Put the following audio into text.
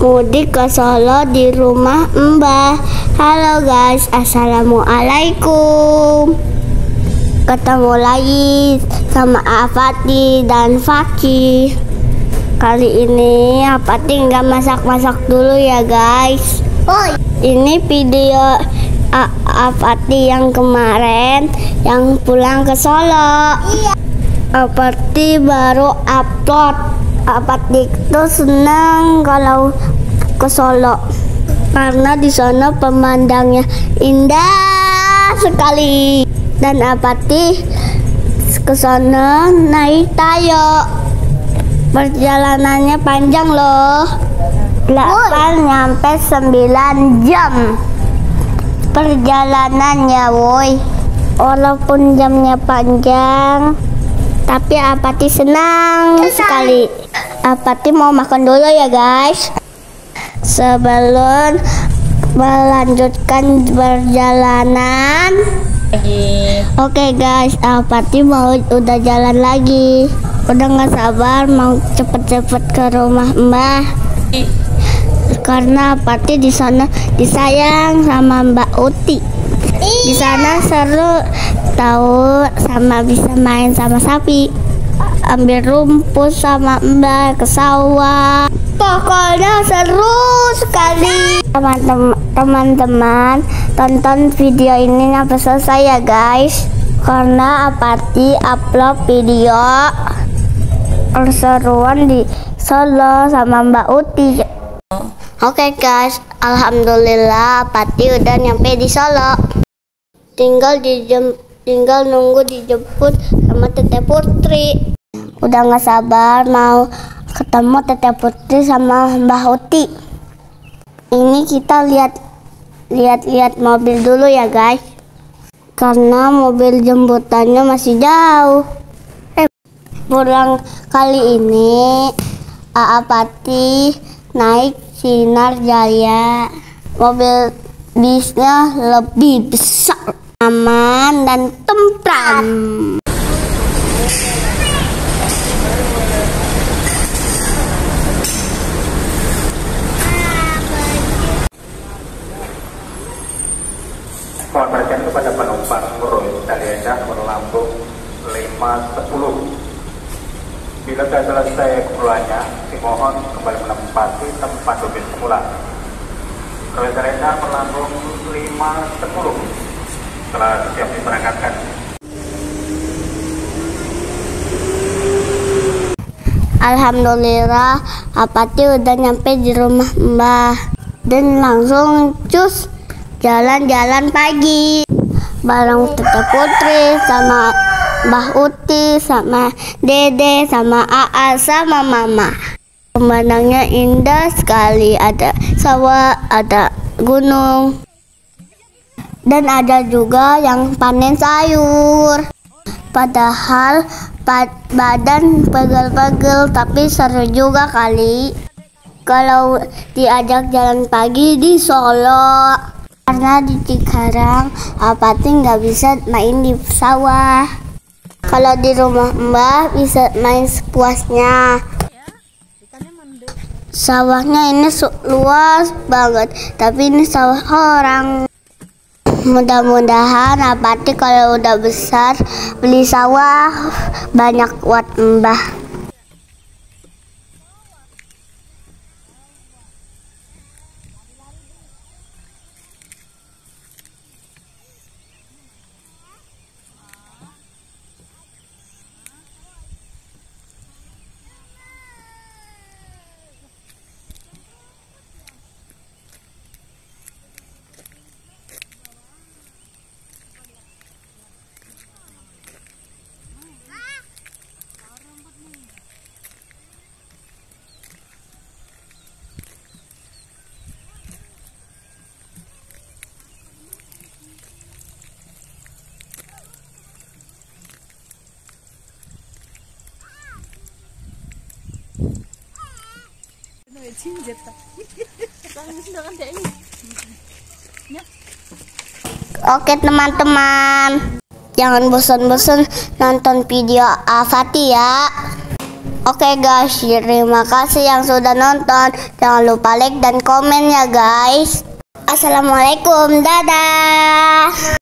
mudik ke Solo di rumah Mbah. Halo guys, assalamualaikum. Ketemu lagi sama Afati dan Faki. Kali ini Afati nggak masak-masak dulu ya guys. Oh, Ini video Afati yang kemarin yang pulang ke Solo. iya. Apati baru upload. Apati itu senang kalau ke Solo. Karena di sana pemandangnya indah sekali. Dan Apati ke sana naik tayo. Perjalanannya panjang loh. 8 nyampe 9 jam. Perjalanannya woi. Walaupun jamnya panjang tapi Apati senang. sekali Apati mau makan dulu ya guys sebelum melanjutkan perjalanan Oke guys, Apati mau udah jalan lagi. Udah nggak sabar mau cepet-cepet ke rumah Mbah. Karena Apati di sana disayang sama Mbak Uti. Di sana seru tahu sama bisa main sama sapi. Ambil rumput sama Mbak ke sawah. Pokoknya seru sekali. Teman-teman, tonton video ini sampai selesai ya guys. Karena Apati upload video keseruan di Solo sama Mbak Uti. Oke guys, alhamdulillah Pati udah nyampe di Solo. Tinggal dijem, tinggal nunggu dijemput sama Teteh Putri. Udah nggak sabar mau ketemu Teteh Putri sama Mbah Uti. Ini kita lihat lihat-lihat mobil dulu ya guys. Karena mobil jemputannya masih jauh. Eh, pulang kali ini AA Pati naik Sinar Jaya. Mobil bisnya lebih besar, aman dan tentram. Mohon perhatian kepada penumpang Meruit Dalienda Merlambung 510. Bila sudah selesai keperluannya, dimohon kembali menempati tempat duduk semula. Meruit Dalienda Merlambung 510 telah siap diberangkatkan. Alhamdulillah, Apati udah nyampe di rumah Mbah dan langsung cus jalan-jalan pagi bareng Tete Putri sama Mbah Uti sama Dede sama Aa sama Mama. Pemandangannya indah sekali, ada sawah, ada gunung. Dan ada juga yang panen sayur. Padahal pa- badan pegel-pegel tapi seru juga kali kalau diajak jalan pagi di Solo karena di Cikarang Apati nggak bisa main di sawah. Kalau di rumah Mbah bisa main sepuasnya. Sawahnya ini luas banget tapi ini sawah orang. Mudah-mudahan Apati kalau udah besar beli sawah. Banyak buat Mbah. Oke teman-teman, jangan bosan-bosan nonton video Afati ya. Oke guys, terima kasih yang sudah nonton. Jangan lupa like dan komen ya guys. Assalamualaikum, dadah.